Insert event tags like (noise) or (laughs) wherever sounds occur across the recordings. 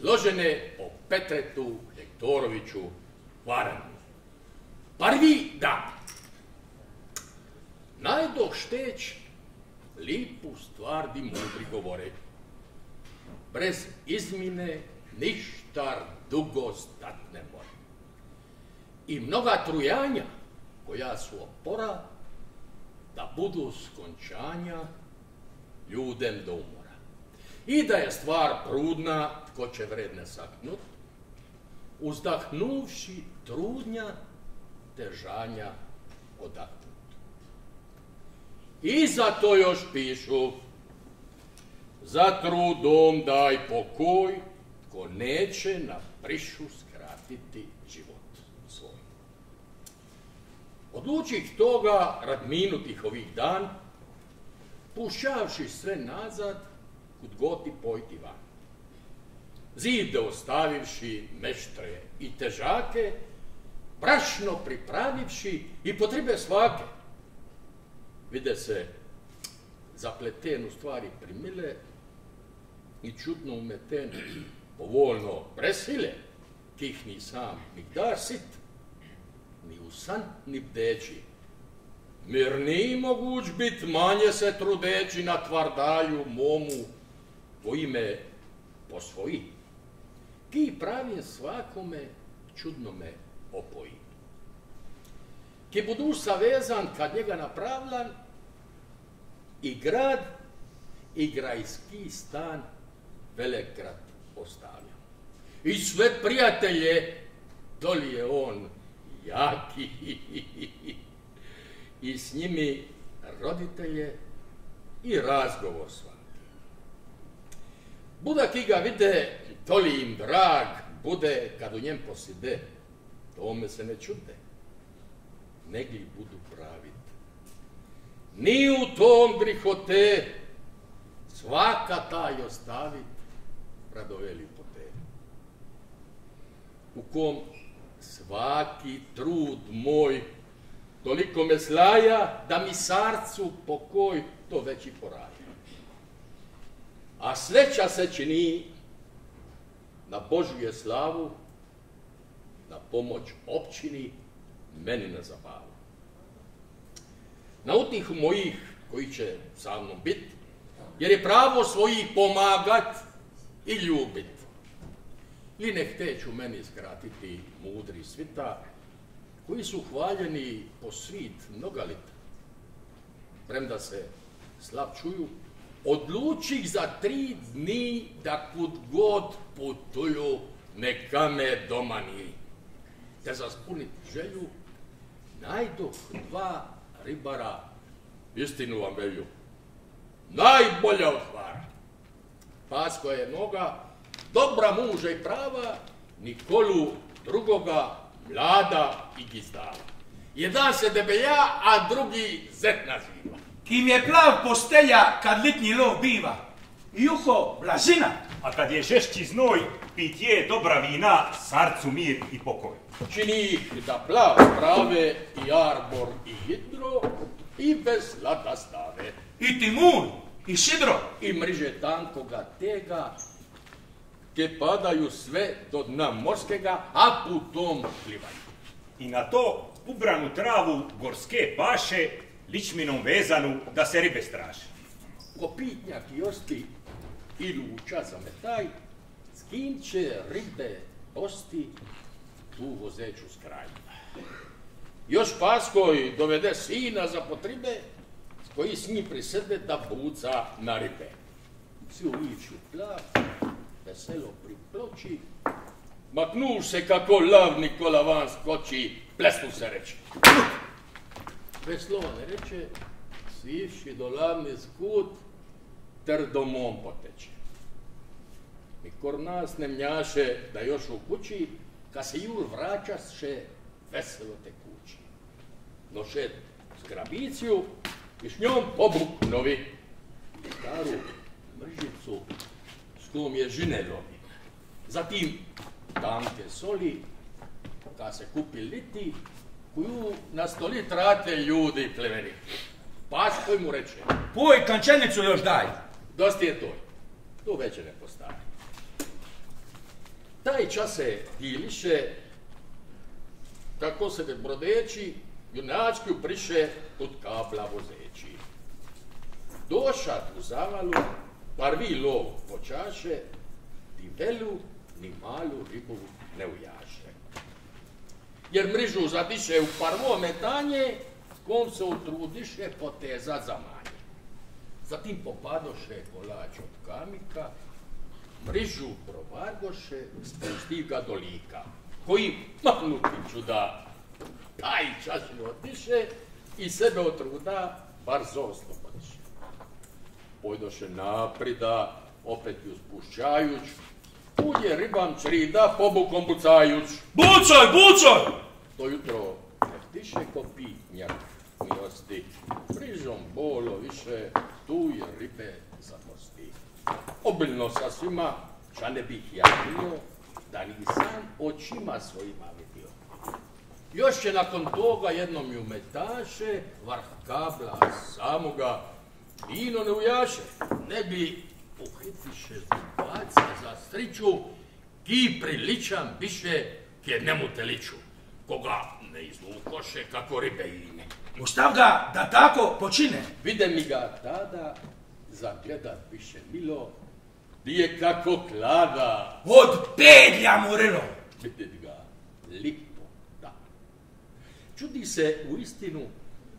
složene po Petretu Hektoroviću Varanu. Prvi dan. Najdoh šteć lipu stvar di mudri govore. Brez izmine ništa dugo stat ne more. I mnoga trujanja koja su opora da budu skončanja ljudem do umora. I da je stvar prudna, tko će vredne saknut, uzdahnuvši trudnja, težanja odahnut. I zato još pišu, za trudom daj pokoj, ko neće na prišu skratiti život svoj. Odlučih toga rad minutih ovih dan, pušavši sve nazad, kud goti pojti van. Zide ostavivši meštre i težake, brašno pripravivši i potrebe svake. Vide se zapletenu stvari primile i čudno umetene, povoljno presile, tih ni sam nigdar sit, ni u san, ni bdeći. Mirniji moguć bit manje se trudeći na tvardalju momu, ko ime posvoji. Ki pravim svakome čudnome opoji. Ki budu savezan kad njega napravlan, i grad, i grajski stan Velegrad ostavlja. I sve prijatelje, doli je on jaki. I s njimi roditelje i razgovor svaki. Buda ki ga vide, toli im drag bude kad u njem poside. Tome se ne čude. Negli budu pravit. Ni u tom grihote svaka taj ostavit radoveli pote. U kom svaki trud moj toliko me slaja da mi sarcu pokoj to već i poraja. A sveća se čini na Božju je slavu, na pomoć općini, meni na zabavu. Na utih mojih koji će sa mnom bit, jer je pravo svojih pomagat i ljubit. I ne hteću meni skratiti mudri svita, koji su hvaljeni po svit mnoga lita. Premda se slab čuju, odlučih za tri dni da kud god putuju, neka me doma ni. Te za spunit želju, najdoh dva ribara, istinu vam velju, najbolja od hvara. Pasko je noga, dobra muža i prava, Nikolu drugoga, mlada i gizdala. Jedan se debelja, a drugi zet naziva. Kim je plav postelja kad litnji lov biva. Juho, blazina. A kad je žešći znoj, pitje dobra vina, sarcu mir i pokoj. Čini ih da plav prave i arbor i hidro i bez lada stave. I timun, i sidro. I mriže tankoga tega, ke padaju sve do dna morskega, a putom plivaju. i na to ubranu travu gorske paše, ličminom vezanu da se ribe straže. Kopitnjak i osti i luča zametaj, s kim će ribe osti tu vozeću s krajima. Još paskoj dovede sina za potribe, koji s njim prisede da buca na ribe. Svi uliču plav, veselo pri ploči, maknu se kako lav Nikola van skoči, plesnu se reći. Bez slova ne reče, sivši do lavni skut, ter domom poteče. I kor nas ne mnjaše da još u kući, kad se jur vraćaše, veselo te kući. Noše zgrabiciju i s njom pobuk novi. Staru mržicu s kom je žine lovi. Zatim tamke soli, kad se kupi liti, koju na stoli trate ljudi pleveni. Paškoj mu reče, Poj, kančenicu još daj. dosti je to. Tu veće ne postavi. Taj čas se diliše, tako se ne brodeći, junački priše od kabla vozeći. Došat u zavalu, prvi lov počaše, ni velu, ni malu ribu ne ujaše. Jer mrižu zadiše u prvo metanje, kom se utrudiše potezat za manje. Zatim popadoše kolač od kamika, mrižu provargoše, spusti ga do lika, koji mahnuti čuda, taj čas ne otiše i sebe od truda bar zosno podiše. Pojdoše naprida, opet ju spušćajuć, ulje ribam črida, pobukom bucajuć. Bucoj, bucoj! To jutro ne tiše ko pitnjak milosti, prižom bolo više, tu je ribe zamosti. Obilno sa svima, ča ne bih ja bio, da nisam očima svojima vidio. Još je nakon toga jednom ju metaše, vrh kabla samoga, vino ne ujaše, ne bi uhitiše zubaca za striču, ki priličan biše kje njemu teliču, koga ne izvukoše kako ribe ine. Ostav ga da tako počine. Vide mi ga tada, zagledat biše milo, di je kako klada, Od pedlja morilo. vidjet ga lipo da. Čudi se u istinu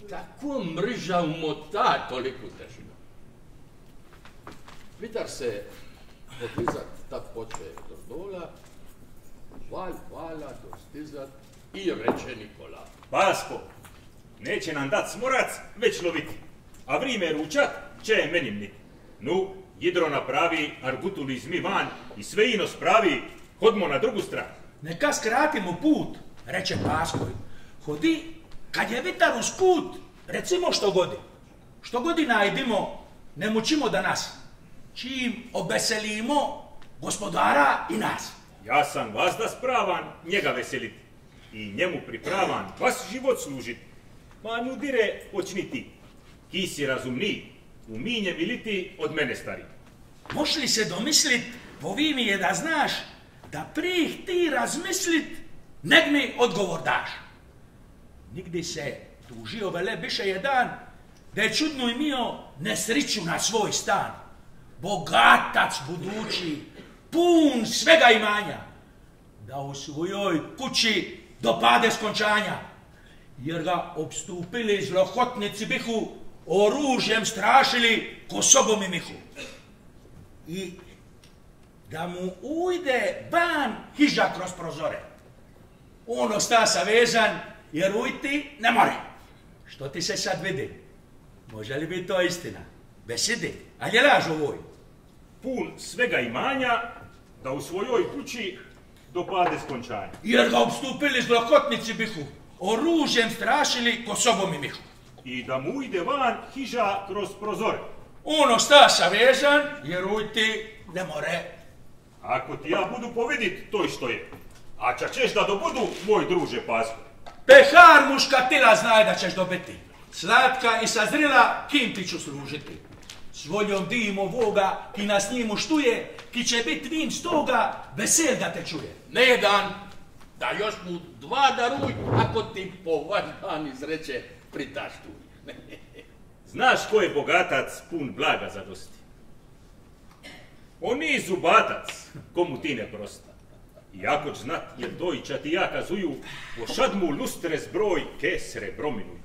kako mrža umota toliku težinu. Vitar se podizat tak poče do dola, val vala dostizat i reče Nikola. Pasko, neće nam dat smorac, već loviti. A vrime ručat, će je meni mniti. Nu, Jidro napravi, argutul izmi van i sve ino spravi, hodmo na drugu stranu. Neka skratimo put, reče Paskoj. Hodi, kad je vitar uz put, recimo što godi. Što godi najdimo, ne mučimo da nas. Čim obeselimo gospodara i nas. Ja sam vas da spravan njega veseliti i njemu pripravan vas život služiti. Ma nudire počni ti. Ki si razumni, uminje militi od mene stari. Moš li se domislit, povi mi je da znaš, da prih ti razmislit, neg mi odgovor daš. Nigdi se tužio vele biše jedan, da je čudno imio nesriću na svoj stan. Bogatac budući, pun svega imanja, da u svojoj kući dopade skončanja, jer ga obstupili zlohotnici bihu, oružjem strašili ko sobom i mihu. I da mu ujde ban hiža kroz prozore. On osta savezan jer ujti ne more. Što ti se sad vidi? Može li biti to istina? Besidi, ali je laž ovoj. Pun svega imanja, da u svojoj kući dopade skončanje. Jer ga obstupili zlokotnici bihu, oružjem strašili ko sobom i mihu. I da mu ide van hiža kroz prozore. On osta savezan jer ujti ne more. Ako ti ja budu povedit, to što je. A ča ćeš da dobudu, moj druže Pasko. Pehar muškatila znaje da ćeš dobiti. Slatka i sazrila, kim ti ću služiti. S voljom dimo voga, ki nas njimu štuje, ki će bit vin stoga, vesel da te čuje. Ne jedan, Da još mu dva daruj, ako ti po dan izreče pritaštuj. (laughs) Znaš ko je bogatac pun blaga za dosti? On nije zubatac, komu ti ne prosta. I ako će znat, jer dojča ti ja kazuju, o šadmu lustre zbroj kesre brominuj.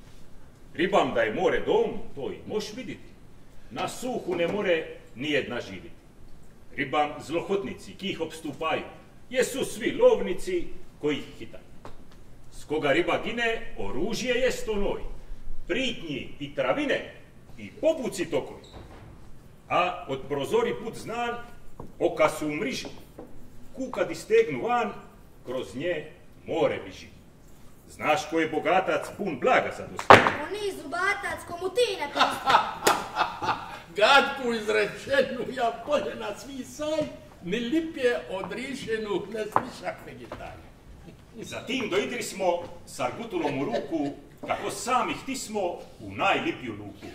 Ribam da je more dom, to i moš vidjeti. Na suhu ne more nijedna živiti. Ribam zlohotnici, kih obstupaju, jesu svi lovnici koji ih hitaju. S koga riba gine, oružje jest onoj, pritnji i travine i pobuci tokovi. A od prozori put znan, oka su u mriži. Kuka di stegnu van, kroz nje more biži. Znaš ko je bogatac pun blaga za dosta? On nije zubatac, komu ti ne. (laughs) Gatku izrečenu ja bolje na svi saj, ni lipje odrišenu ne slišak ne gitaj. (laughs) Zatim doidri smo s argutulom u ruku, kako sami htismo u najlipiju luku.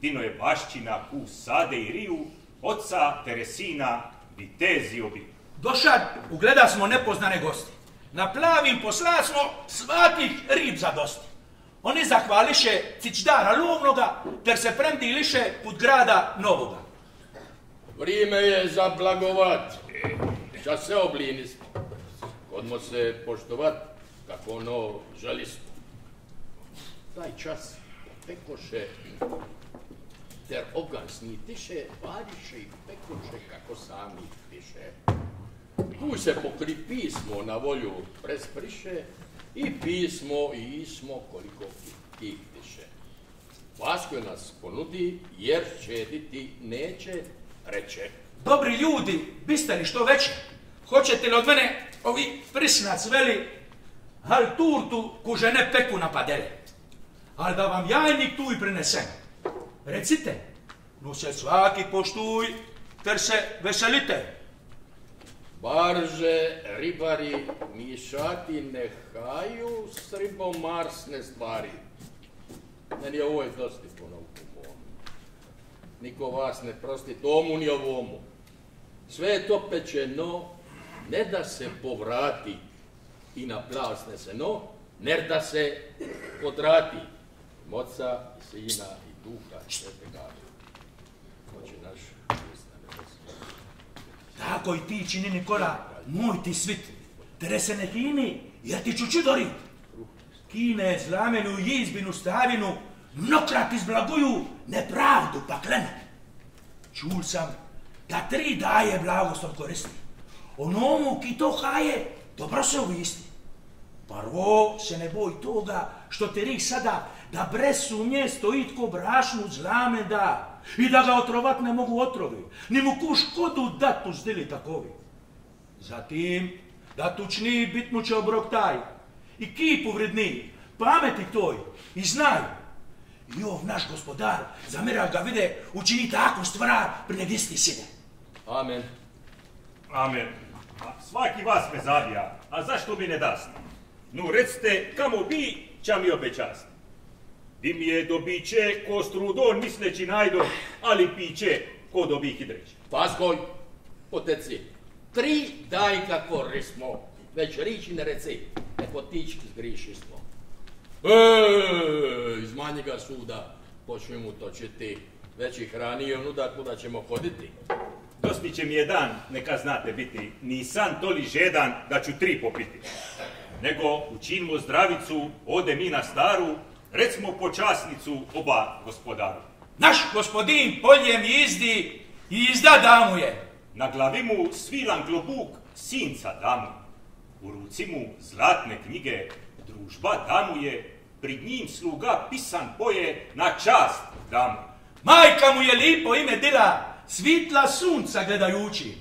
Dino je bašćina u sade i riju, oca Teresina vitezi obiju. Došad, ugleda smo nepoznane gosti. Na plavim posla smo svatih rib za dosti. Oni zahvališe cičdara lovnoga, ter se premdiliše put grada novoga. Vrijeme je za blagovat. Ča se oblini smo. Odmo se poštovat, kako ono želi smo. Taj čas pekoše, ter ogan snitiše, variše i pekoše kako sami piše. Tu se pokri pismo na volju prespriše i pismo i ismo koliko ih piše. Vasko nas ponudi jer čediti neće, reče. Dobri ljudi, biste li što veće? Hoćete li od mene ovi prisnac veli, hal turtu ku žene peku napadele? Al da vam jajnik tu i prinesem. Recite, no se svaki poštuj, ter se veselite. Barže, ribari, mišati ne haju s ribom marsne stvari. Meni je ovo je dosti po nauku mom. Niko vas ne prosti tomu ni ovomu. Sve je to pečeno, ne da se povrati i na plav snese, no, ner da se podrati. Moca, sina i duha svetega. Hoće naš Krist na nebesu. Tako i ti čini Nikola, moj ti svit. Tere se ne kini, jer ti ću čudori. Kine zlamenu izbinu stavinu, mnokrat izblaguju nepravdu paklenu. Čul sam da tri daje blagoslov koristi. Onomu ki to haje, dobro se uvisti. Prvo se ne boj toga što te rik sada da brez sumnje stoji tko brašnu zlame da i da ga otrovat ne mogu otrovi, ni mu ku škodu datu zdili takovi. Zatim, da tučni bitmu će obrok taj i kipu vredni, pameti toj i znaj. I ov naš gospodar, zamira ga vide, učini takvu stvar pred isti sine. Amen. Amen. A svaki vas me zabija, a zašto mi ne dasti? Nu recite, kamo bi, ča mi obećasti. Di mi je dobiće ko strudon misleći najdo, ali piće ko dobi hidreć. Paskoj, poteci. Tri daj kako rismo, već riči ne reci, neko tič zgriši smo. E, iz manjega suda počne mu točiti, već ih hrani onuda kuda ćemo hoditi. Dosti će mi je dan, neka znate biti, nisam toli žedan da ću tri popiti. Nego učinimo zdravicu, ode mi na staru, recimo počasnicu oba gospodaru. Naš gospodin poljem izdi i izda damuje. Na glavi mu svilan globuk sinca damu. U ruci mu zlatne knjige družba damuje, prid njim sluga pisan poje na čast damu. Majka mu je lipo ime dila, svitla sunca gledajući.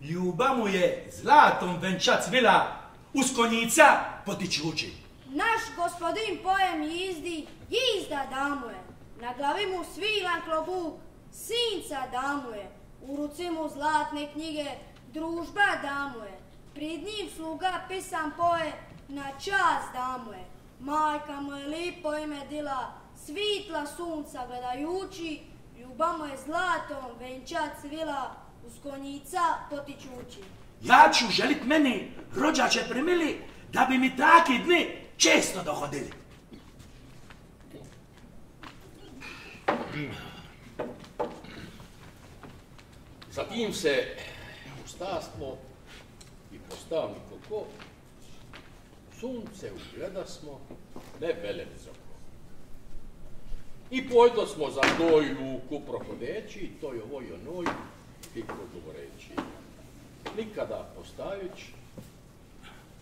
Ljuba mu je zlatom venčac vila, uz konjica potičući. Naš gospodin pojem izdi, jizda damuje. Na glavi mu svilan klobuk, sinca damuje. U ruci mu zlatne knjige, družba damuje. Prid njim sluga pisan poje, na čas damuje. Majka mu je lipo ime dila, svitla sunca gledajući, ljubav mu je zlatom venčac vila, uz konjica potičući. Ja ću želit meni, rođače primili, da bi mi taki dni često dohodili. Zatim se ustasmo i postavni koko, sunce ugleda smo, ne vele visoko. I pojdo smo za toj luku prohodeći, toj ovoj onoj, tiho govoreći. Nikada postajući,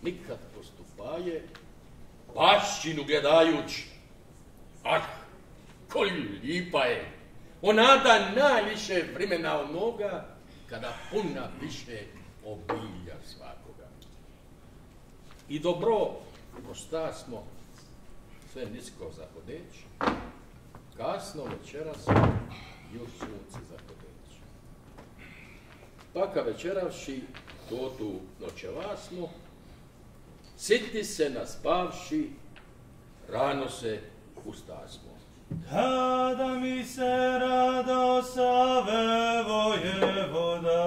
nikad postupaje, bašćinu gledajući. Ah, koji lipa je! Ona da najviše vremena onoga, kada puna više obilja svakoga. I dobro postasmo sve nisko zahodeći, kasno večeras još sunce zahodeći. Paka večeravši, to tu noćevasmo, siti se naspavši, rano se ustasmo. Kada mi se rado save vojevodan,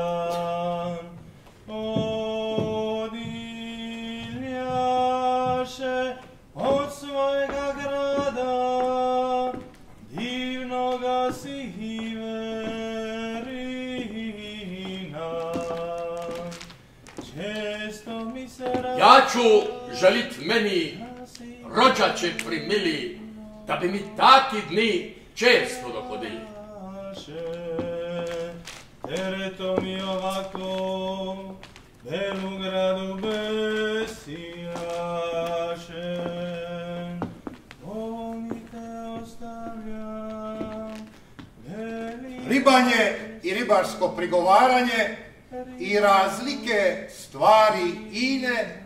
odiljaše ću želit meni rođače primili, da bi mi taki dni često dohodili. tereto mi ovako, besijaše. Te ostavljam, veli Ribanje i ribarsko prigovaranje i razlike stvari ine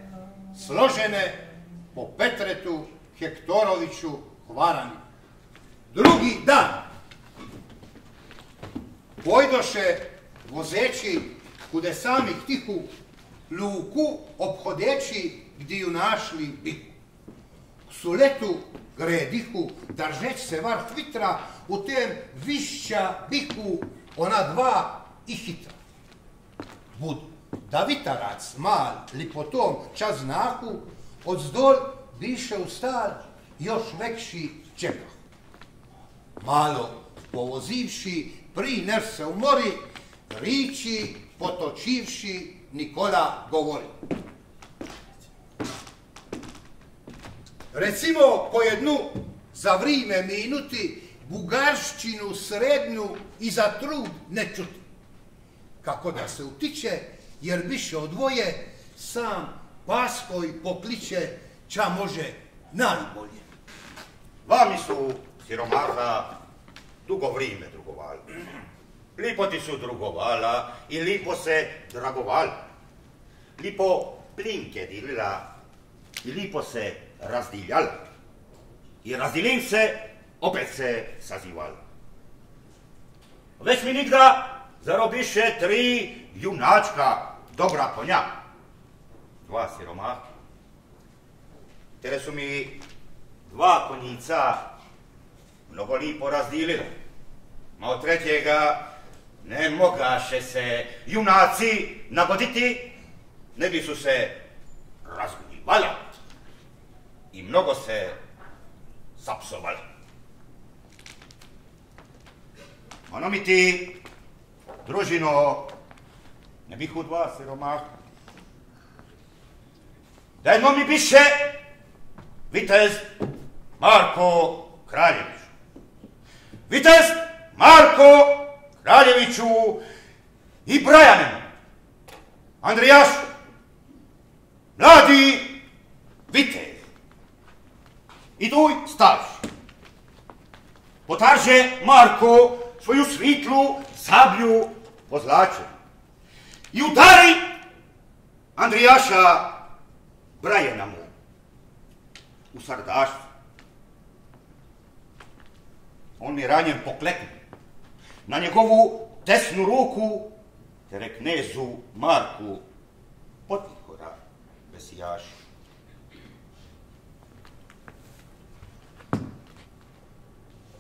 složene po Petretu Hektoroviću Hvarani. Drugi dan pojdoše vozeći kude sami tihu luku obhodeći gdje ju našli biku. K suletu gredihu, držeć se var hvitra, u tem višća biku ona dva i hitra. Bud da vitarac mal tom čas znaku, od zdol biše u star još vekši čeka. Malo povozivši, pri ner se umori, riči potočivši, Nikola govori. Recimo po jednu za vrime minuti bugarščinu srednju i za trud ne čuti. Kako da se utiče, jer biše odvoje, sam paskoj pokliče, ča može najbolje. Vami su, siromaha, dugo vrime drugovali. Lipo ti su drugovala i lipo se dragovala. Lipo plinke dilila i lipo se razdiljala. I razdilim se, opet se sazivala. Već mi nigda zarobiše tri junačka dobra konja. Dva siromaha. Tere su mi dva konjica mnogo lipo razdilili. Ma od trećega ne mogaše se junaci nagoditi, ne bi su se razguljivala i mnogo se sapsovali. Ono mi ti, družino, ne bih u dva siromah. Da jedno mi biše vitez Marko Kraljević. Vitez Marko Kraljeviću i Brajanem. Andrijaš, mladi vitez. I tuj starši. Potarže Marko svoju svitlu sablju pozlače. I udari Andrijaša Brajena mu u sardaštvu. On je ranjen poklekne na njegovu desnu ruku, te knezu Marku potihora besijaši.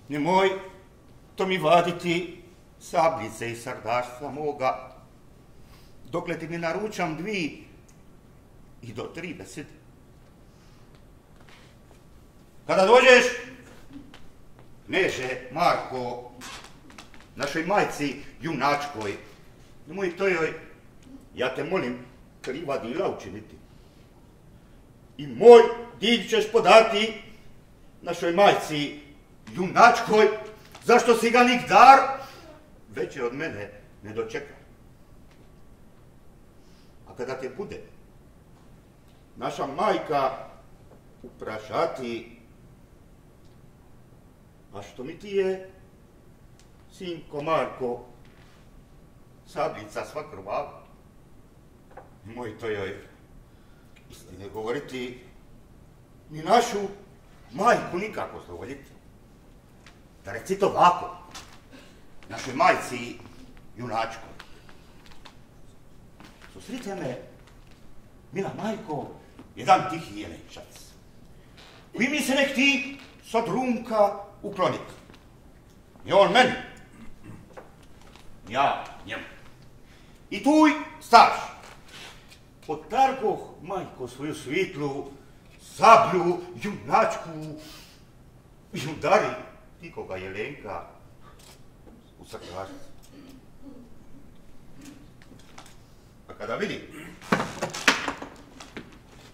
Nemoj to mi vaditi sabljice i sardaštva moga, dokle ti ne naručam dvi i do tri besede. Kada dođeš, neže Marko, našoj majci junačkoj, nemoj to joj, ja te molim, kriva dila učiniti. I moj div ćeš podati našoj majci junačkoj, zašto si ga nigdar veće od mene ne dočeka. Kada te bude naša majka uprašati, a što mi ti je, sinko Marko, sablica sva krvava, moj to joj istine govoriti, ni našu majku nikako zadovoljiti. Da reci to ovako, našoj majci junačko. Susrite me, mila majko, jedan tihi jelenčac, koji mi se nek ti sa drunka ukloniti. I on meni, ja njemu. I tuj staš, potargoh majko svoju svitlu, sablju, junačku, i udari tikoga jelenka u srkašcu. Kada vidi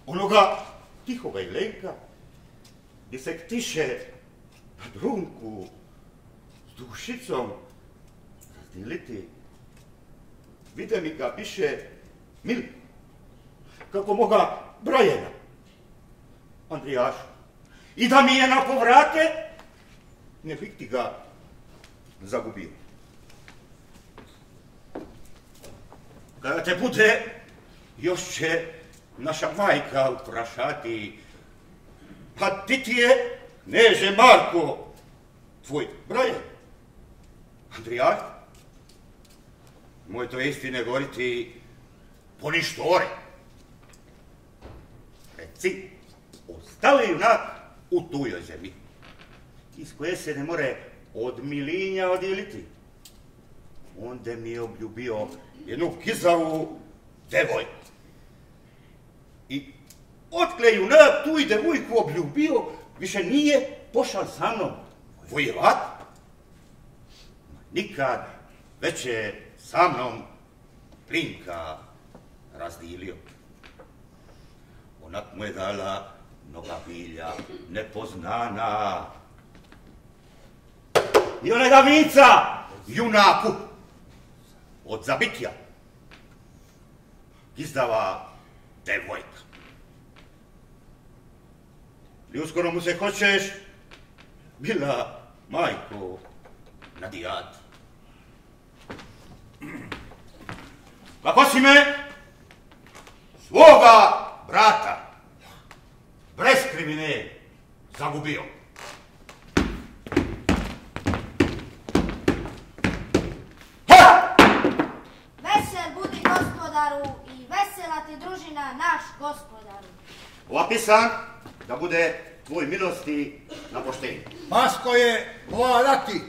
onoga tihoga jelenka, gdje se tiše na drunku s dušicom razdiliti, vide mi ga biše mil, kako moga brojena, Andrijašu. I da mi je na povrate, ne bih ti ga zagubio. Kada te bude, još će naša majka uprašati, pa ti ti je, neže Marko, tvoj broje. Andrijaš, moj to istine govoriti poništore. Reci, ostali junak u tujoj zemlji, iz koje se ne more od milinja odiliti. Onda mi je obljubio jednu kizavu devojku. I otkle junak tu i devojku obljubio, više nije pošao sa mnom vojevat. Nikad već je sa mnom plinka razdilio. Onak mu je dala mnoga bilja nepoznana. I onega vica, junaku, od zabitja, izdava devojka. I uskoro mu se hoćeš, bila majko na dijad. Kako si me, svoga brata, bez krimine, zagubio? Gospodaru. Opisan da bude tvoj milosti na poštenju. Masko je vladati.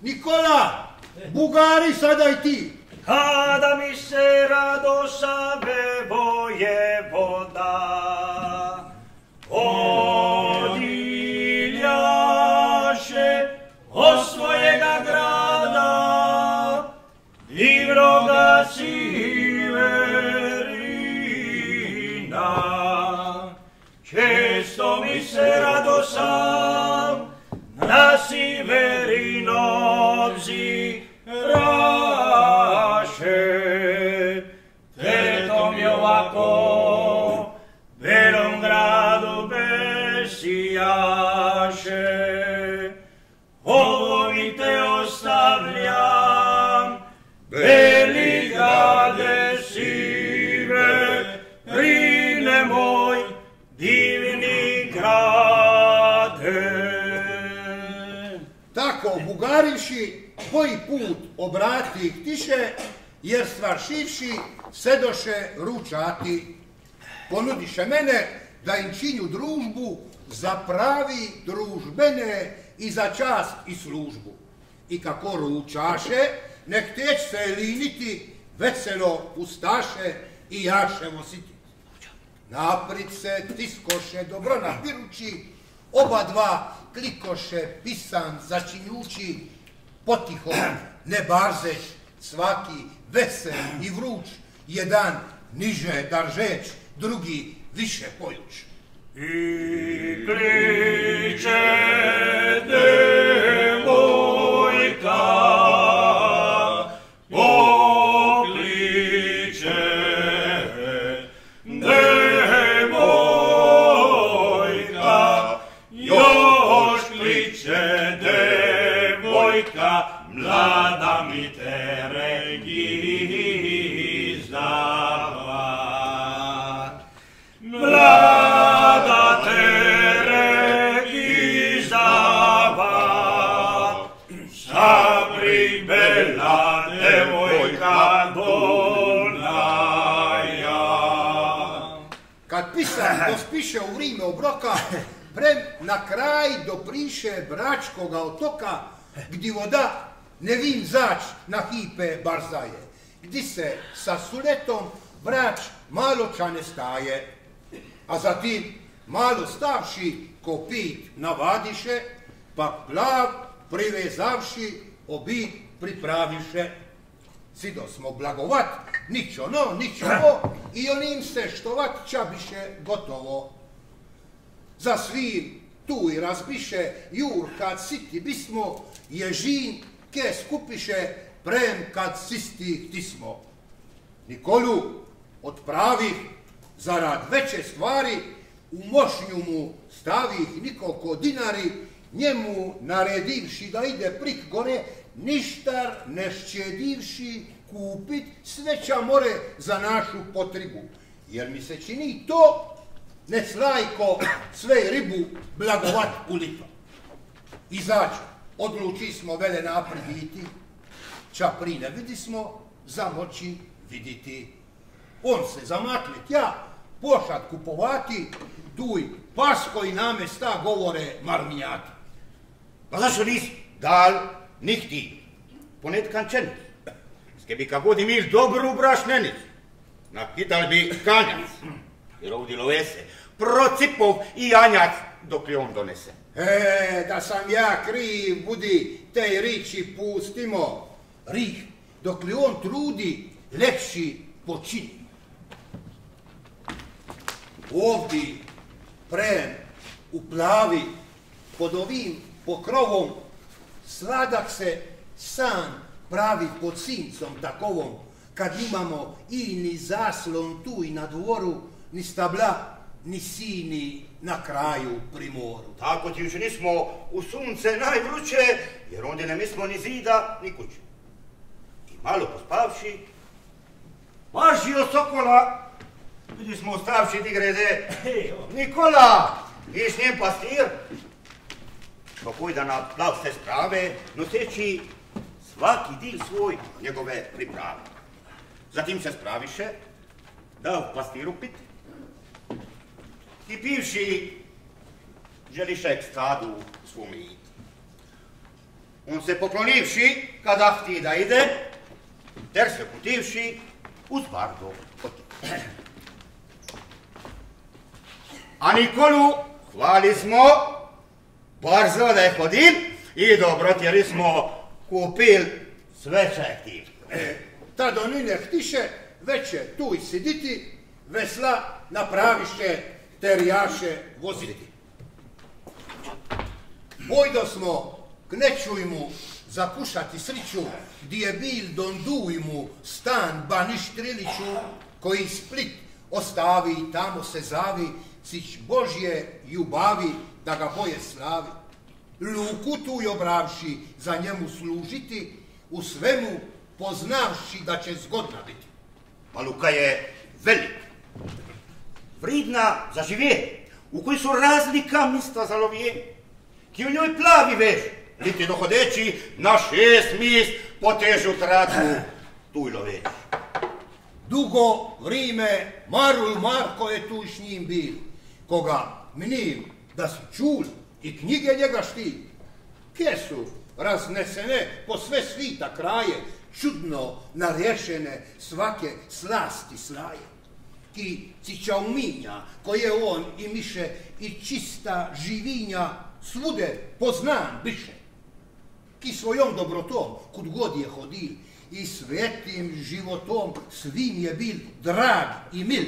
Nikola, Bugari sada i ti. Kada mi se radosave vojevoda, Sam, nasi verinovsi, Tako, Bugarivši, koji put obrati tiše, jer stvaršivši sedoše ručati. Ponudiše mene da im činju družbu za pravi družbene i za čast i službu. I kako ručaše, nek teć se liniti, veselo ustaše i jaševo siti. Naprid se tiskoše dobro napirući, oba dva klikoše pisan začinjući potiho, (clears throat) ne barzeć, svaki vesel i vruć, jedan niže daržeć, drugi više pojuć. I kliče Kad pisan dospiše u vrime obroka, prem na kraj dopriše Bračkoga otoka, gdje voda ne vim zać na hipe barzaje, gdje se sa suletom Brač malo čane staje, a zatim malo stavši ko pit navadiše, pa glav privezavši obit pripraviše. Sido smo blagovat, nič ono, nič ovo, i onim se štovat čabiše gotovo. Za svim tu i razbiše, jur kad siti bismo, ježin ke skupiše, prem kad sisti htismo. Nikolu od pravih, zarad veće stvari, u mošnju mu stavih nikoliko dinari, njemu naredivši da ide prik gore, ništar ne šćedivši kupit sveća more za našu potribu. Jer mi se čini to ne slajko sve ribu blagovat u lipa. Izađu, odluči smo vele napred iti, ča pri ne vidi smo, za moći viditi. On se zamaklit, ja pošat kupovati, duj pasko i name sta govore marminjati. Pa zašto nisi dal nih ti? Ponetkan. Ske bi ka god imil dobru brašnenic. Nakital bi kanjac. Jer ovdje lovese. Procipov i janjac dok li on donese. E, da sam ja kriv, budi te riči pustimo. Rih, dok li on trudi, lepši počini. Ovdje, prem, u plavi, pod ovim pokrovom, sladak se san pravi pod sincom takovom, kad imamo i ni zaslon tu i na dvoru, ni stabla, ni sini na kraju pri moru. Tako ti još nismo u sunce najvruće, jer ondje ne mismo ni zida, ni kuće. I malo pospavši, pažio sokola, vidi smo ostavši di grede. (laughs) Nikola, viš njen pastir? Kako da na plav se sprave, noseći svaki dil svoj njegove priprave. Zatim se spraviše, dao pastiru pit, i pivši želiše k stadu svom id. On se poklonivši, kada hti da ide, ter se putivši, uz bardo otiče. (clears throat) A Nikolu hvali smo, barzo da je hodim i dobro tjeri smo kupil sve čektiv. Tad oni ne htiše, veće tu i siditi, vesla napraviše terjaše voziti. Pojdo smo k nečujmu zakušati sriću, gdje je bil donduj mu stan Baniš Triliću, koji Split ostavi i tamo se zavi, cić Božje ljubavi da ga boje slavi. Luku tu i obravši za njemu služiti, u svemu poznavši da će zgodna biti. Pa Luka je velik, vridna za živje, u kojoj su razlika mista za lovije, ki u njoj plavi veš, niti dohodeći na šest mist potežu traku (clears throat) tu i loveći. Dugo vrime Marul Marko je tu s njim bil, koga mnim da su čul i knjige njega štil. Kje su raznesene po sve svita kraje, čudno narješene svake slasti slaje. ki cićauminja, koje on i miše i čista živinja svude poznan biše. Ki svojom dobrotom, kud god je hodil, i svetim životom svim je bil drag i mil.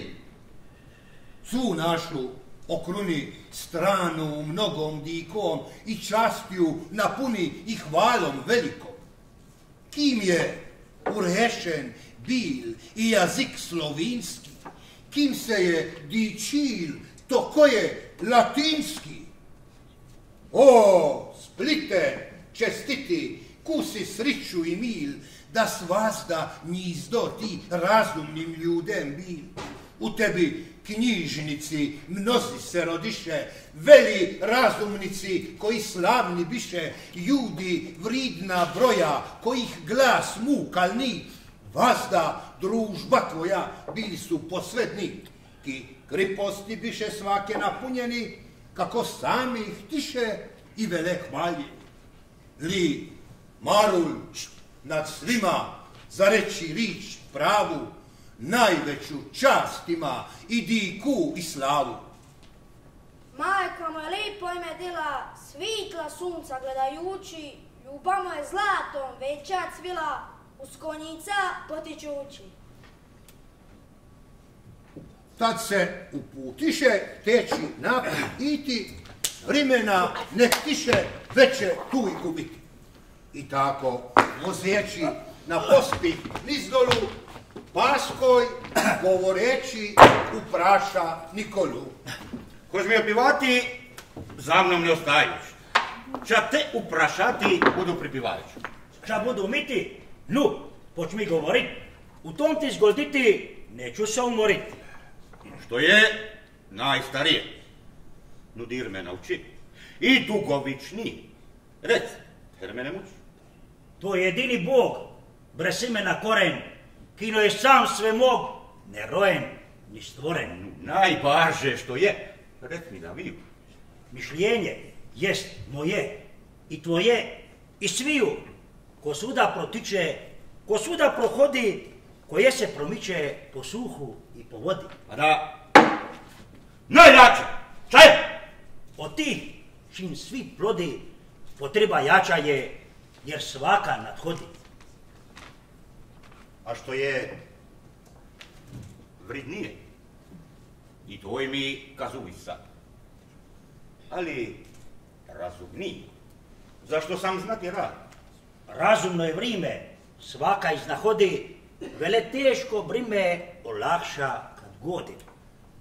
Cu našu okruni stranu mnogom dikom i častju napuni i hvalom velikom. Kim je urešen bil i jazik slovinski, kim se je dičil, to ko je latinski. O, Splite, čestiti, kusi sriću i mil, da svazda njizdo ti razumnim ljudem bil. U tebi knjižnici mnozi se rodiše, veli razumnici koji slavni biše, ljudi vridna broja, kojih glas mukalni, vazda družba tvoja bili su posvedni, ki kriposti biše svake napunjeni, kako sami ih tiše i vele hvalje. Li Marul nad svima za reći rič pravu, najveću čast ima i diku i slavu. Majka mu je lipo ime dila, svitla sunca gledajući, ljubav mu je zlatom veća cvila, uz konjica potičući. Tad se uputiše teći naprijed iti, vrimena nek tiše veće tu i kubiti. I tako, vozeći na pospih nizdolu, paskoj govoreći upraša Nikolu. Ko mi opivati, za mnom ne ostajuć. Ča te uprašati, budu pripivajući. Ča budu miti, nu, počmi govorit. U tom ti zgoditi, neću se umorit. Što je najstarije. Nudir me nauči. I dugovični. Rec, jer me ne muči. To je jedini Bog, brez imena koren, kino je sam sve mog, ne rojen, ni stvoren. Najvaže što je, rec mi da viju. Mišljenje jest moje i tvoje i sviju, ko svuda protiče, ko svuda prohodi, koje se promiče po suhu i po vodi. A da, najjače, šta je? Od tih, čim svi plodi, potreba jača je, jer svaka nadhodi. A što je vridnije? I to mi kazuj sad. Ali razumniji. Zašto sam znati rad? Razumno je vrime, svaka iznahodi, vele teško brime olakša kad godi.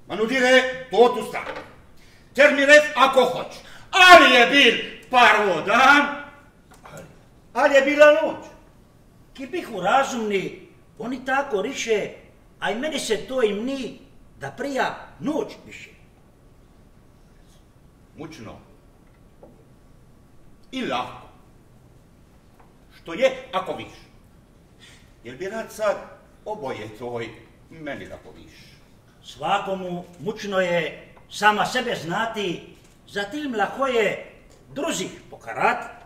Ma nudire, to tu stane. Ter mi rec ako hoć. Ali je bil prvo dan, ali je bila noć. Ki bihu razumni, oni tako riše, a i meni se to im ni, da prija noć biše. Mučno. I lako. Što je ako viš? Jel bi rad sad oboje tvoj meni da poviš? Svakomu mučno je sama sebe znati, zatim lako je druzih pokarat,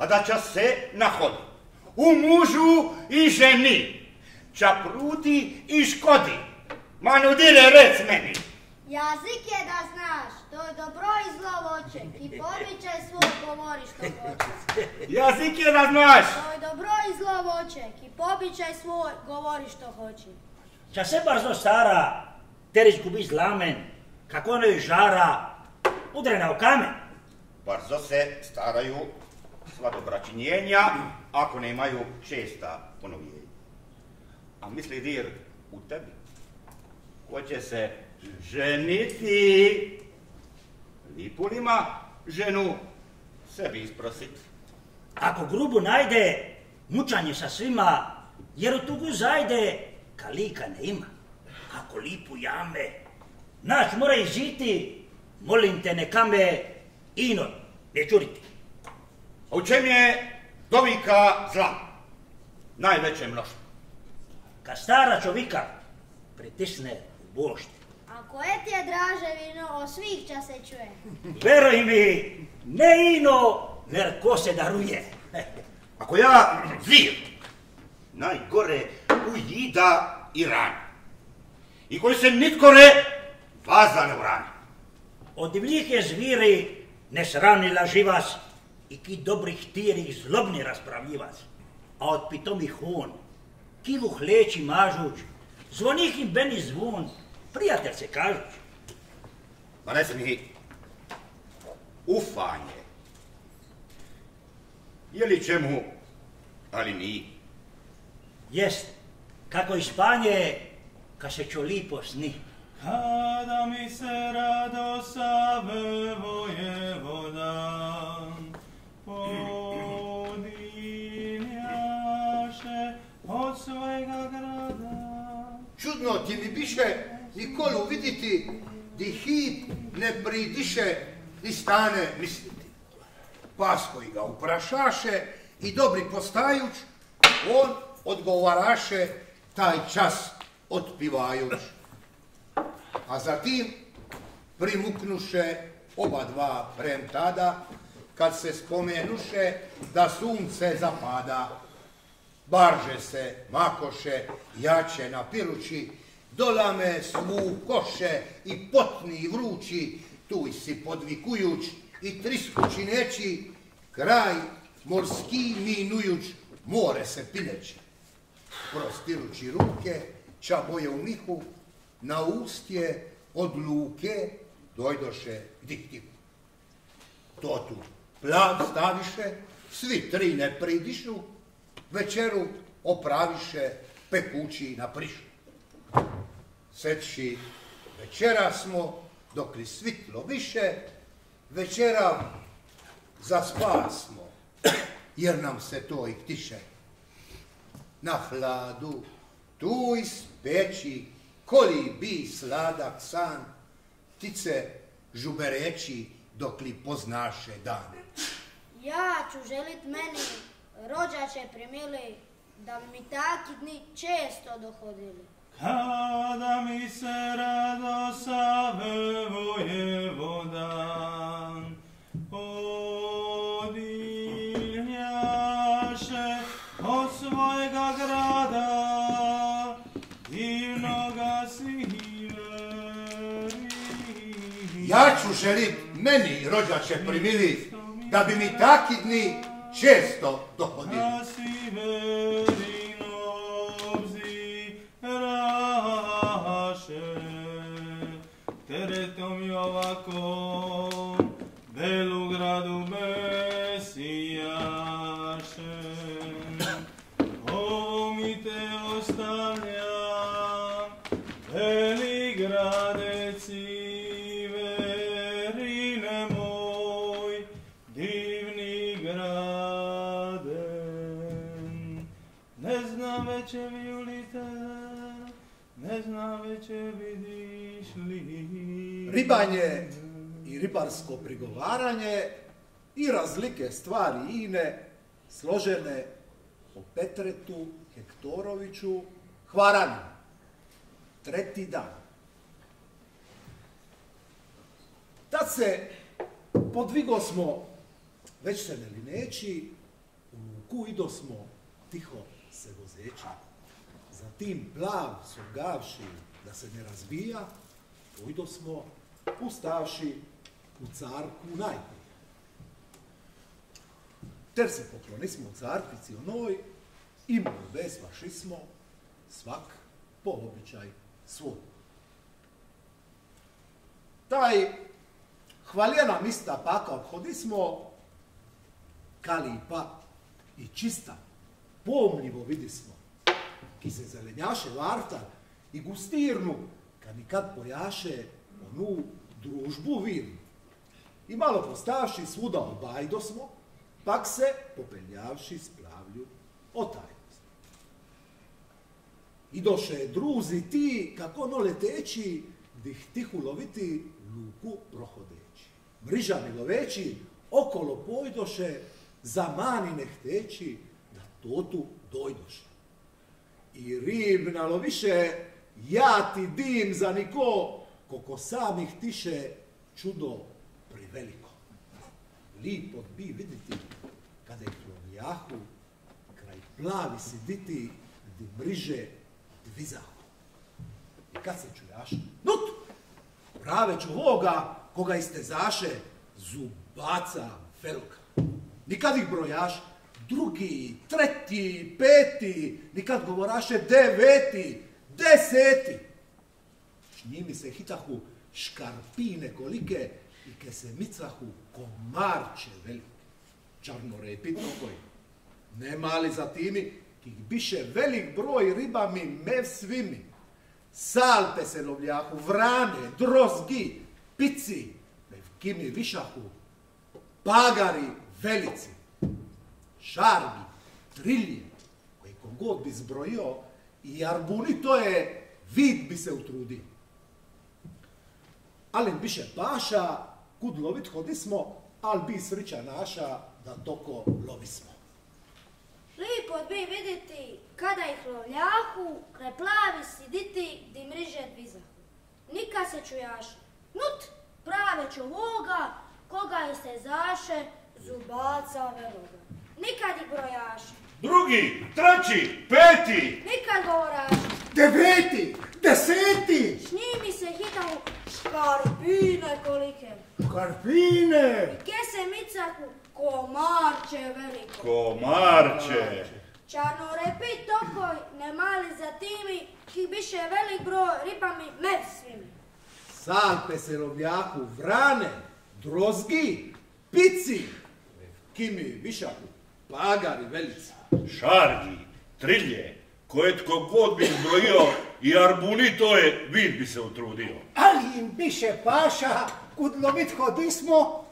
A da ča se nahodi. U mužu i ženi. Ča prudi i škodi. Ma nudire rec meni. Jazik je da znaš, to je dobro i zlo voće, i povičaj svoj govori što hoće. Jazik je da znaš. To je dobro i zlo voće, i pobičaj svoj govori što hoće. ča se brzo stara, terić gubi zlamen, kako ono je žara, udrena u kamen. Brzo se staraju sva dobračinjenja, ako nemaju česta ponovljenja. A misli dir u tebi. Ko će se ženiti? Lipulima ženu sebi isprosit. Ako grubu najde, mučanje sa svima, jer u tugu zajde, kalika ne ima. Ako lipu jame, naš mora izžiti, molim te neka me ino ne čuriti. A u čem je dovika zla? Najveće mnoštvo. Kad stara čovika pritisne u bošte, A koje ti je draže vino, od svih ča se čuje. veruj mi, ne ino, jer ko se daruje. (laughs) Ako ja zvir, najgore ujida i rani. i koji se nitko ne vaza ne urani. Od divljike zviri nesravni laživas i ki dobrih tirih zlobni raspravljivac. A od pitomih on, kivu hleći mažuć, zvonih im beni zvon, prijatelj se kažuć. Ma ne mi ufanje. Je li čemu, ali mi. Jest, kako i spanje, ka se čo lipo sni. Kada mi se rado sabe vojevoda, svojega grada. Čudno ti mi biše Nikolu viditi, di hip ne pridiše, ni stane misliti. Pas koji ga uprašaše i dobri postajuć, on odgovaraše taj čas otpivajuć. A zatim primuknuše oba dva prem tada, kad se spomenuše da sunce zapada. Barže se, makoše, jače napirući, dolame svu koše i potni i vrući, tu si podvikujuć i triskući neći, kraj morski minujuć, more se pineći. Prostirući ruke, čaboje u mihu, na ustje od luke dojdoše diktiku. To tu plan staviše, svi tri ne pridišu, večeru opraviše pekući na prišu. Setši večera smo, dok li svitlo više, večera za spas smo, jer nam se to i tiše. Na hladu, tu iz peći, koli bi sladak san, ptice žubereći dok li poznaše dan. Ja ću želit meni, rođače primili, da bi mi taki dni često dohodili. Kada mi se rado save vojevodan, odiljaše od svojega grada, divnoga. Ja ću želit meni, rođače, primili, da bi mi taki dni često dohodili. Na siverino obziraše, teretom i Ribanje i ribarsko prigovaranje i razlike stvari ine složene o Petretu Hektoroviću Hvaranu. Treti dan. Tad se podvigo smo, već se ne lineći, u luku ido smo tiho se vozeći. Zatim plav sogavši da se ne razbija, pojdo smo ustavši u carku najprije. Ter se poklonismo carkici onoj i molbe svašismo, svak po običaj svoj. Taj hvaljena mista paka obhodismo, kalipa i čista, pomljivo vidismo, ki se zelenjaše varta i gustirnu, kad nikad pojaše onu družbu vidnu. I malo postavši svuda obajdo smo, pak se popeljavši splavlju otajnost. I doše druzi ti, kako ono leteći, dih tihu loviti luku prohodeći. Mrižani loveći, okolo pojdoše, za mani ne hteći, da totu dojdoše. I rib naloviše, ja ti dim za niko, koliko samih tiše čudo preveliko. Lipo bi viditi, kada ih lovljahu, kraj plavi siditi, di mriže dvizahu. I kad se čujaš, nut, prave čuvoga koga istezaše zubaca velika. Nikad ih brojaš, drugi, treti, peti, nikad govoraše deveti, deseti. Njimi se hitahu škarpine kolike i ke se micahu komarče velike. Čarnorepi koji. Ne mali za timi, kih biše velik broj ribami mev svimi. Salpe se lovljahu, vrane, drozgi, pici, mev kimi višahu, pagari velici, šargi, trilje, koji kogod bi zbrojio, i arbuni to je, vid bi se utrudio. Ali biše paša, kud lovit hodismo, al bi srića naša da toko lovismo. Lipo bi vidjeti kada ih lovljahu, kraj plavi siditi, di mriže dvizahu. Nika se čujašu. Nut, prave čovoga, koga se zaše, zubaca veloga. Nikad ih brojašu. Drugi, treći, peti. Nikad govorašu. Deveti, deseti, S njimi se hitahu škarpine kolike. karpine, Ke se micahu komarče veliko. Komarče. Čarnorepi tokoj ne mali za timi, ki biše velik broj ribami med svimi. Salpe se lovljahu, vrane, drozgi, pici, kimi višahu, pagari velici. Šargi, trilje, koje tko god bi zbrojio i arbuni to je, vid bi se utrudio. ali im biše paša, kud lovit hodismo,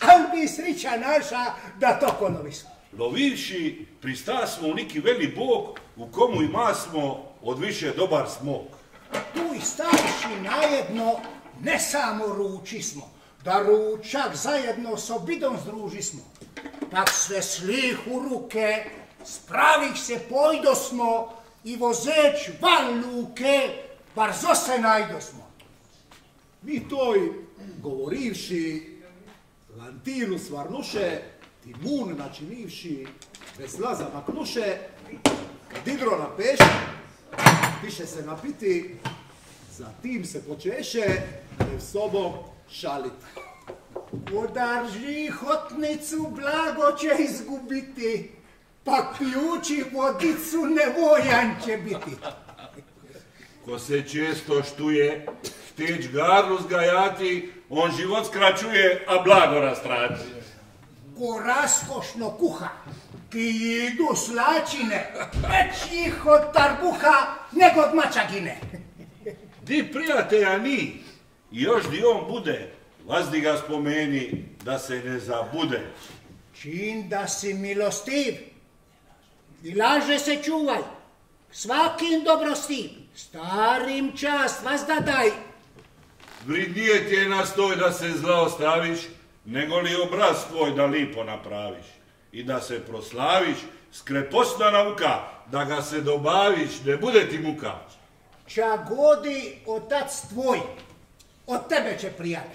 al bi srića naša da toko lovismo. Lovivši, prista smo u neki veli bog, u komu ima smo od više dobar smog. Tu i starši najedno ne samo ruči smo, da ručak zajedno s obidom združi smo. Pak sve slih u ruke, spravih se pojdosmo i vozeć van luke, barzo se najdosmo. Mi toj, govorivši, lantinu svarnuše, timun načinivši, veslaza maknuše, kad idro na peš, piše se napiti, zatim se počeše, te sobom šaliti. Podrži hotnicu, blago će izgubiti, pa pijući vodicu nevojan će biti. Ko se često štuje, šteć garlu zgajati, on život skraćuje, a blago rastrati. Ko raskošno kuha, ki idu slačine, već ih od tarbuha nego od mačagine. Di prijatelja ni, i još di on bude, vazdi ga spomeni da se ne zabude. Čin da si milostiv i laže se čuvaj, svakim dobrostiv, starim čast vas da daj. Vridnije ti je na stoj da se zla ostaviš, nego li obraz tvoj da lipo napraviš. I da se proslaviš, skrepostna nauka, da ga se dobaviš, ne bude ti muka. Ča godi otac tvoj, od tebe će prijat.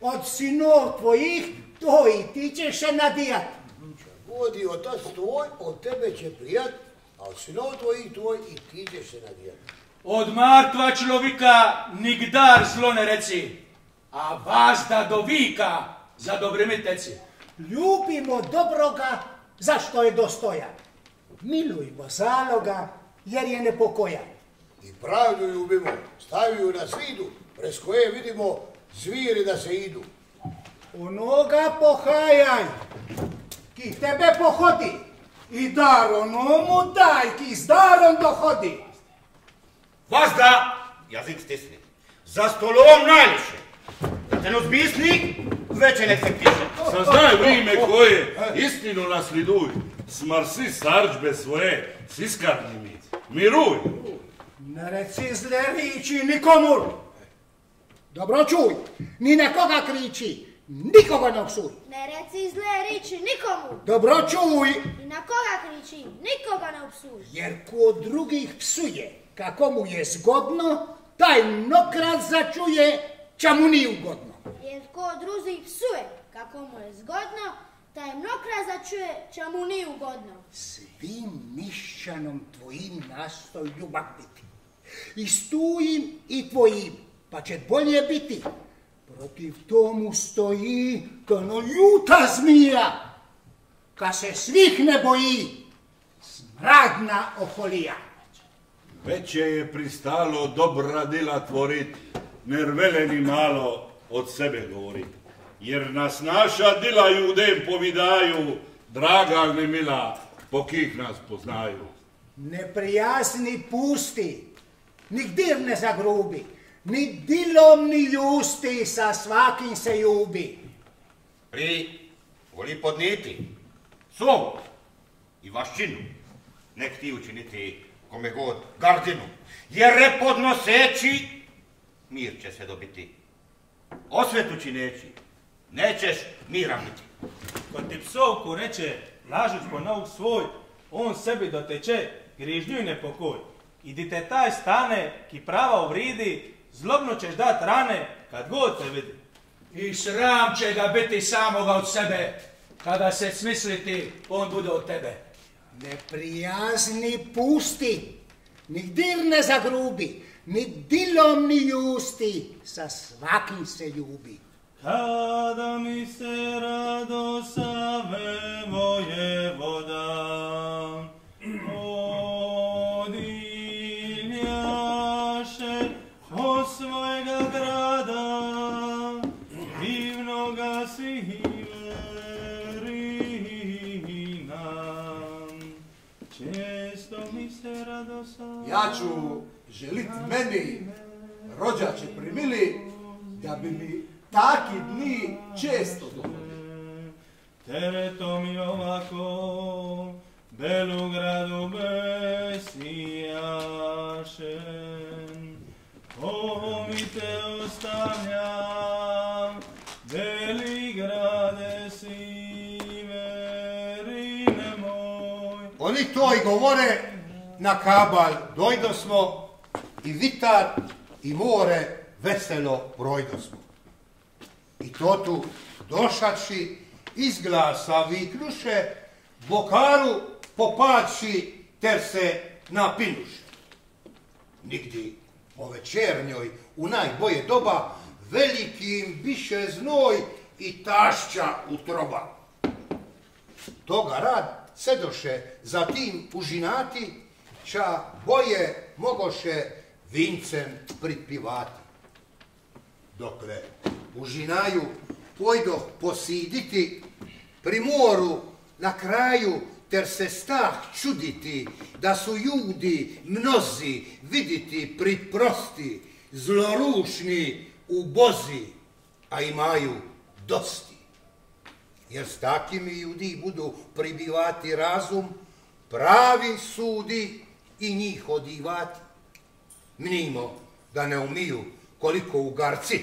Od sinov tvojih, to i ti ćeš se nadijat. Godi otac tvoj, od tebe će prijat, a od sinov tvojih tvoj i ti ćeš se nadijat. Od martva človika nigdar zlo ne reci, a vas da do vika za dobremiteci. Ljubimo dobroga zašto je dostojan. Milujmo zaloga jer je nepokojan. I pravdu ljubimo, staviju na svidu, prez koje vidimo zviri da se idu. Onoga pohajaj, ki tebe pohodi. I dar onomu daj, ki s darom dohodi. Vas da, jazik stisni, za stolom najljepše. Da te nos bisni, veće nek se piše. Saznaj vrime koje, istinu nasliduj, smrsi sarđbe svoje, siskarni mi, miruj. Ne reci zle riči nikomu. Dobro čuj, ni na koga kriči, nikoga ne psuj. Ne reci zle riči nikomu. Dobro čuj, I na koga kriči, nikoga ne opsuži. jer ko drugih psuje, kako mu je zgodno, taj mnokrat začuje, ča mu nije ugodno. Jer ko druzi psuje, kako mu je zgodno, taj mnokrat začuje, ča mu nije ugodno. Svim mišćanom tvojim nastoj ljubav biti. I s tujim i tvojim, pa će bolje biti. Protiv tomu stoji kano ljuta zmija, ka se svih ne boji, smradna oholija. Veće je pristalo dobra dila tvorit, ner veleni malo od sebe govorit. Jer nas naša dila judem povidaju, draga mi mila, po kih nas poznaju. Neprijazni pusti, ni dir ne zagrubi, ni dilom ni ljusti, sa svakim se ljubi. Pri voli podniti slovo i vaščinu, nek ti učiniti kome god gardinu, jer repodnoseći mir će se dobiti. Osvetu čineći, nećeš mira biti. Kad ti psovku reče, lažuć po nauk svoj, on sebi doteče, grižnju i nepokoj. I di te taj stane, ki prava uvridi, zlobno ćeš dat rane, kad god te vidi. I sram će ga biti samoga od sebe, kada se smisliti, on bude od tebe. Neprijazni pusti, ni dir ne zagrubi, ni dilom ni ljusti, sa svakim se ljubi. Kada mi se radosave vojevoda, odiljaše Ja ću želit meni, rođače primili, da bi mi taki dni često dogodili. Teretom i ovako, Belugradu besijašen. O, mi te ostavljam, Beligrade moj. Oni to i govore, na kabal dojdo smo, i vitar i more veselo projdo smo. I to tu došači iz glasa viknuše, bokaru popači ter se napinuše. Nigdi po večernjoj u najboje doba velikim biše znoj i tašća utroba. Toga rad sedoše zatim užinati, ča boje mogoše vincem pripivati. Dokle užinaju pojdoh posiditi, pri moru na kraju ter se stah čuditi, da su ljudi mnozi viditi priprosti, zlorušni u bozi, a imaju dosti. Jer s takimi ljudi budu pribivati razum, pravi sudi i njih odivati. Mnimo da ne umiju koliko ugarci,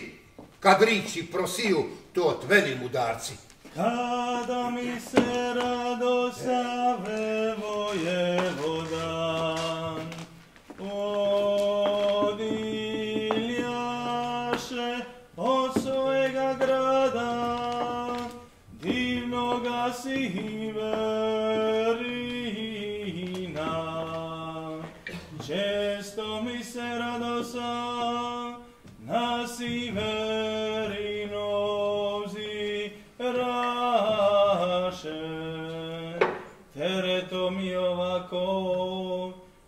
kad riči prosiju, to tveli mudarci. Kada mi se radosave vojevodan, odiljaše od svojega grada, divnoga siverina.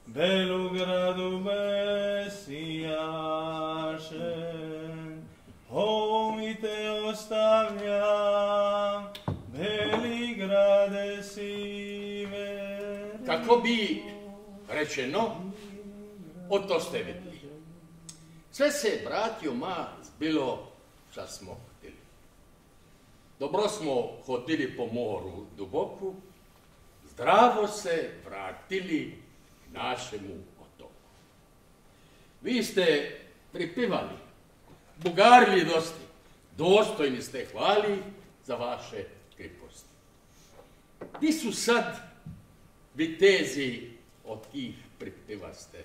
Belogradu Mesijaše, omite ostavlja, Beligrade sive. Kako bi rečeno, od to ste videli. Sve se je, bratjo, ma zbilo, šta smo hoteli. Dobro smo hoteli po moru duboko, zdravo se vratili našemu otoku. Vi ste pripivali, bugarili dosti, dostojni ste hvali za vaše kriposti. Di su sad vitezi od tih pripivaste?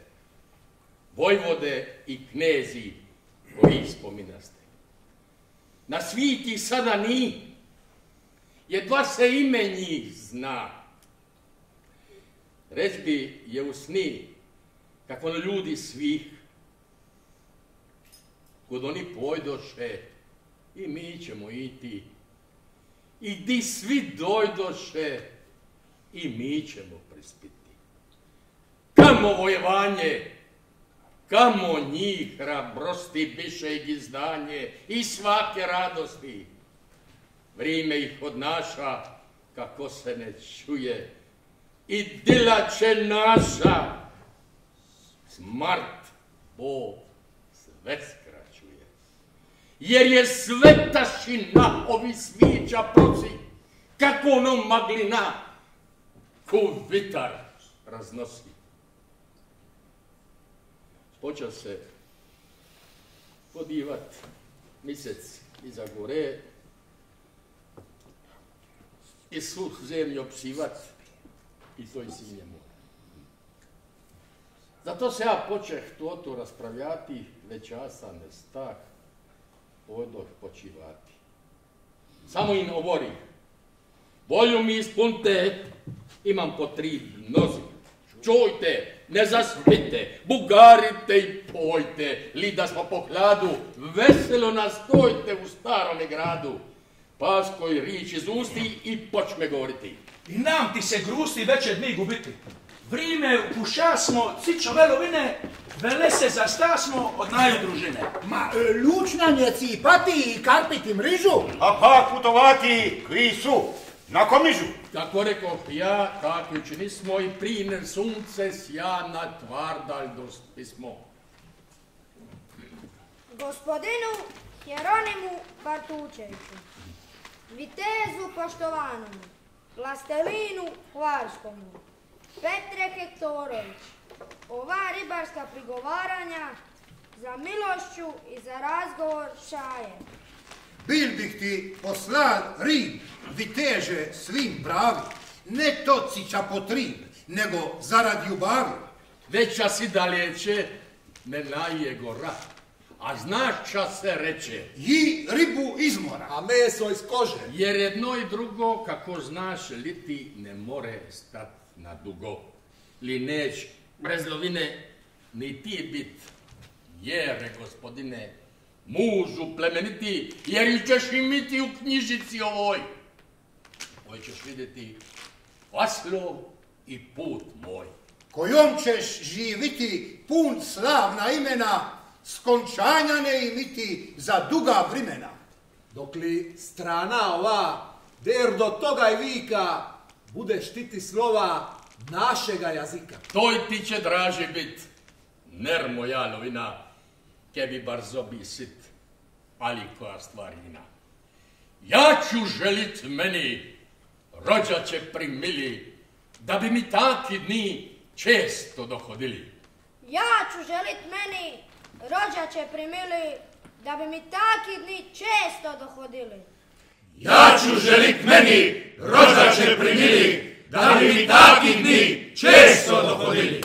Vojvode i knezi koji spominaste. Na sviti sada ni, jedva se ime njih zna. Reč bi je u sni, kako ono ljudi svih, kod oni pojdoše, i mi ćemo iti, i di svi dojdoše, i mi ćemo prispiti. Kamo vojevanje, kamo njih hrabrosti, biše i gizdanje, i svake radosti. Vrime ih odnaša, kako se ne čuje, i dilače naša, smrt Bog sve skraćuje. Jer je svetašina ovi svijeća proci, kako ono maglina, ko vitar raznosi. Počeo se podivat mjesec iza gore i svu zemlju opsivat i to i sinje mora. Zato se ja počeh to to raspravljati, već ja sam ne stah, podoh počivati. Samo im govori, volju mi ispunte, imam po tri nozi. Čujte, ne zaspite, bugarite i pojte, li da smo po hladu, veselo nastojte u starome gradu. Paskoj rič iz usti i počme govoriti. I nam ti se grusti veće dni gubiti. Vrime upuša smo, cičo velovine, vele se zastasmo od naju družine. Ma, e, lučnanje cipati i karpiti mrižu. A pak putovati, kvi su, na komižu. Kako rekao ja, tako učini smo i priner sunce sja na tvardalj dospli smo. Gospodinu Jeronimu Bartučeviću, vitezu poštovanom, Vlastelinu Hvarskomu, Petre Hektorović, ova ribarska prigovaranja za milošću i za razgovor šaje. Bil bih ti poslan rib, viteže svim pravi, ne to cića potrib, nego zarad ljubavi. Veća si daljeće, ne naje gora. A znaš ča se reče? Ji ribu izmora. A meso iz kože. Jer jedno i drugo, kako znaš, liti ne more stat na dugo. Li neć, brezlovine, ni ti bit, jere, gospodine, mužu plemeniti, jer il ćeš imiti u knjižici ovoj. Koji ćeš vidjeti vaslov i put moj. Kojom ćeš živiti pun slavna imena, skončanja ne imiti za duga vrimena. Dok li strana ova, der do toga i vika, bude štiti slova našega jazika. Toj ti će draži bit, ner moja novina, kebi bar zobi sit, ali koja stvarina. Ja ću želit meni, rođače primili, da bi mi taki dni često dohodili. Ja ću želit meni, rođače primili, da bi mi taki dni često dohodili. Ja ću želit meni, rođače primili, da bi mi taki dni često dohodili.